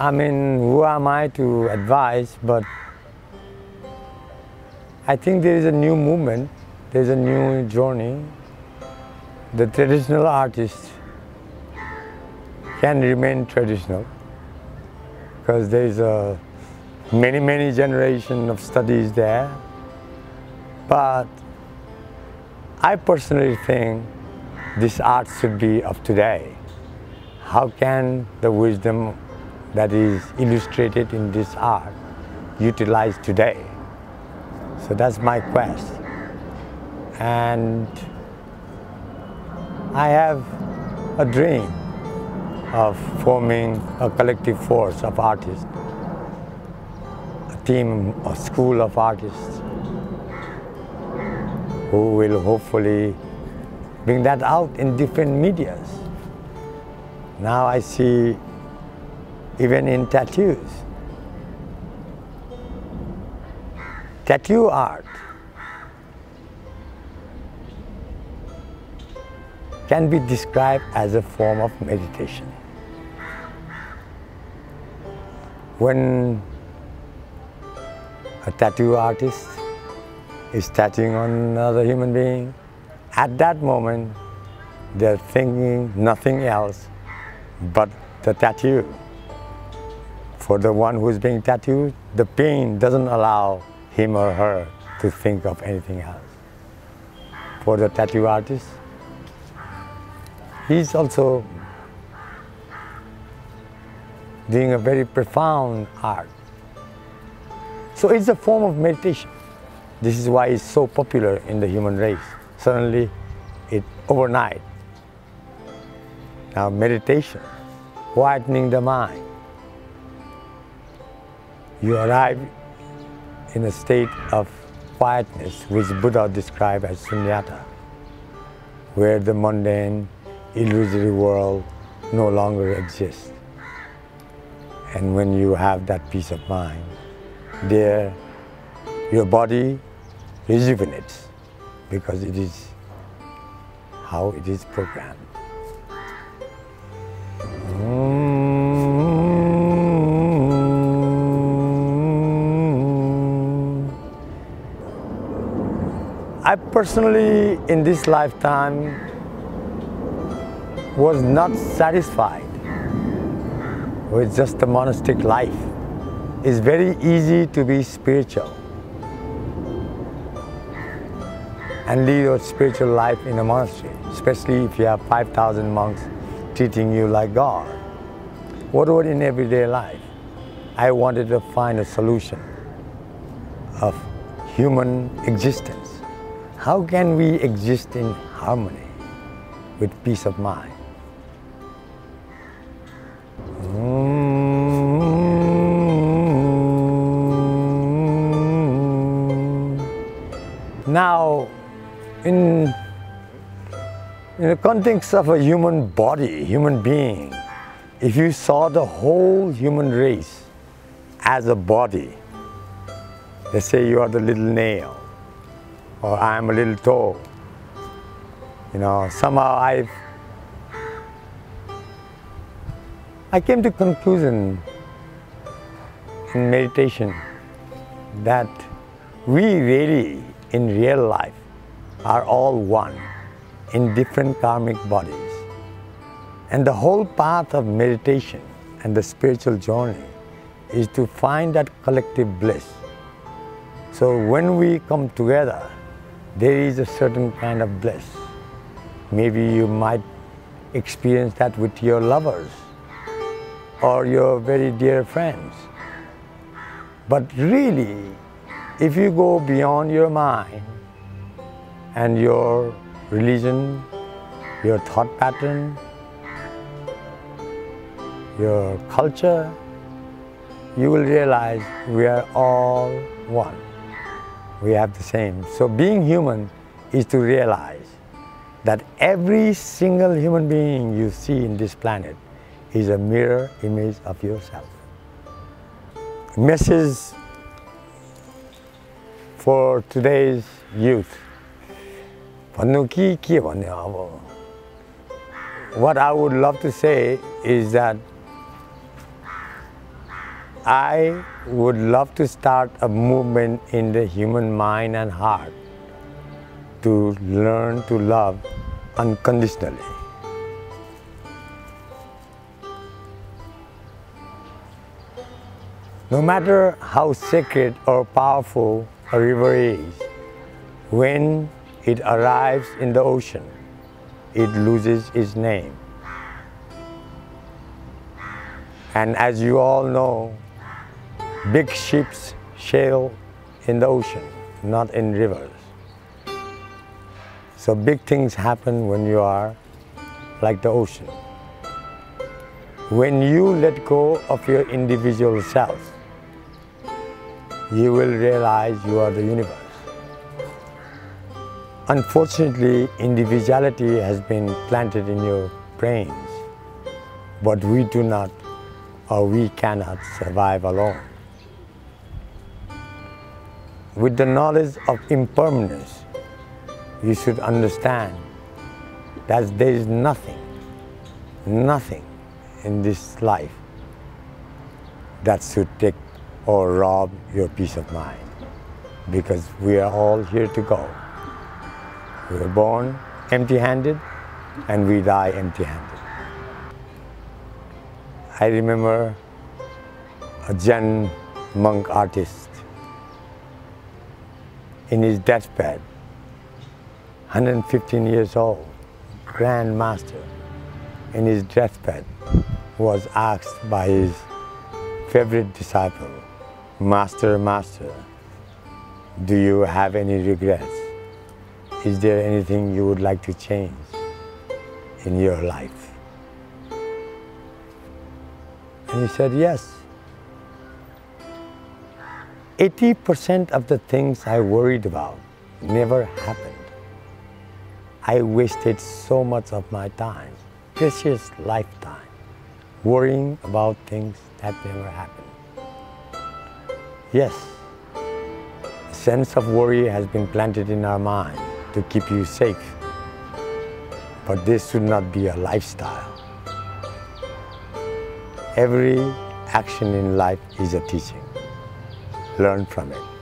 I mean, who am I to advise? But I think there is a new movement, there is a new journey. The traditional artist can remain traditional because there is a many, many generation of studies there. But I personally think this art should be of today. How can the wisdom that is illustrated in this art utilized today? So that's my quest. And I have a dream of forming a collective force of artists, a team, a school of artists who will hopefully bring that out in different medias. Now I see even in tattoos. Tattoo art can be described as a form of meditation. When a tattoo artist is tattooing on another human being, at that moment they're thinking nothing else but the tattoo. For the one who's being tattooed, the pain doesn't allow him or her to think of anything else. For the tattoo artist, he's also doing a very profound art. So it's a form of meditation. This is why it's so popular in the human race. Suddenly, it overnight. Now meditation, quietening the mind. You arrive in a state of quietness which Buddha described as sunyata, where the mundane, illusory world no longer exists. And when you have that peace of mind, there your body rejuvenates because it is how it is programmed. I personally, in this lifetime, was not satisfied with just the monastic life. It's very easy to be spiritual and lead a spiritual life in a monastery, especially if you have 5,000 monks treating you like God. What about in everyday life? I wanted to find a solution of human existence. How can we exist in harmony with peace of mind? Now, in, in the context of a human body, human being, if you saw the whole human race as a body, let's say you are the little nail, or I'm a little toe, you know, somehow I've I came to conclusion in meditation that we really in real life are all one in different karmic bodies. And the whole path of meditation and the spiritual journey is to find that collective bliss. So when we come together, there is a certain kind of bliss. Maybe you might experience that with your lovers or your very dear friends. But really, if you go beyond your mind and your religion, your thought pattern, your culture, you will realize we are all one. We have the same. So being human is to realize that every single human being you see in this planet is a mirror image of yourself. Message for today's youth. What I would love to say is that I would love to start a movement in the human mind and heart to learn to love unconditionally. No matter how sacred or powerful a river is, when it arrives in the ocean, it loses its name. And as you all know, big ships sail in the ocean, not in rivers. So big things happen when you are like the ocean. When you let go of your individual self, you will realize you are the universe. Unfortunately, individuality has been planted in your brains, but we do not or we cannot survive alone. With the knowledge of impermanence, you should understand that there is nothing, nothing in this life that should take or rob your peace of mind because we are all here to go. We are born empty-handed and we die empty-handed. I remember a Zen monk artist in his deathbed, 115 years old, grand master, in his deathbed was asked by his favorite disciple, Master, Master, do you have any regrets? Is there anything you would like to change in your life? And he said, yes. 80% of the things I worried about never happened. I wasted so much of my time, precious lifetime, worrying about things that never happened. Yes, a sense of worry has been planted in our mind to keep you safe. But this should not be a lifestyle. Every action in life is a teaching. Learn from it.